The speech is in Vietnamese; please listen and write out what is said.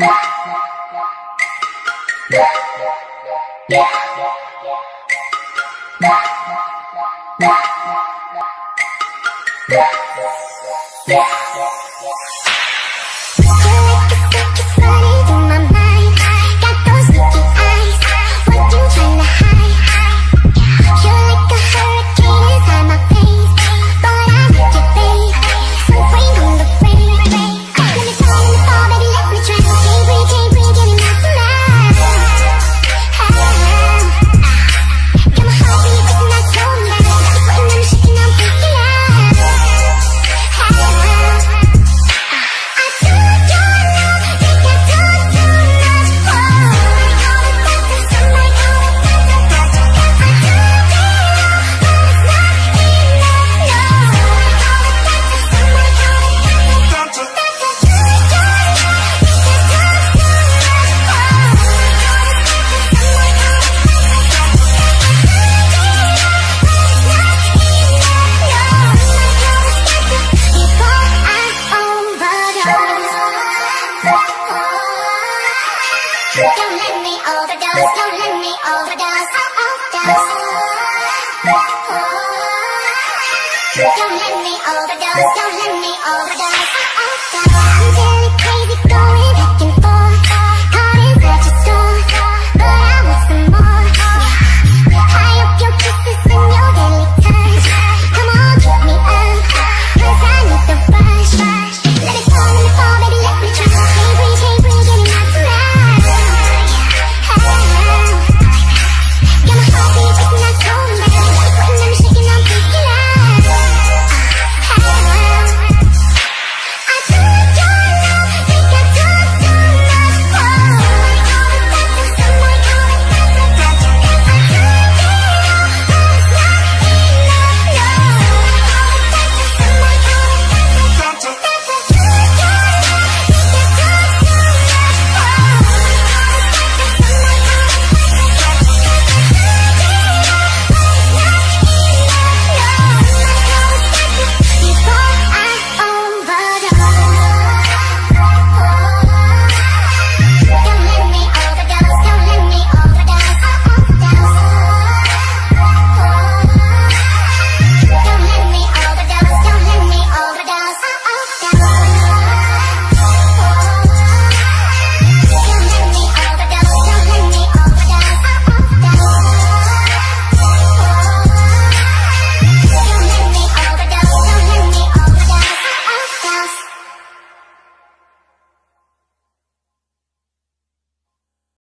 Yeah.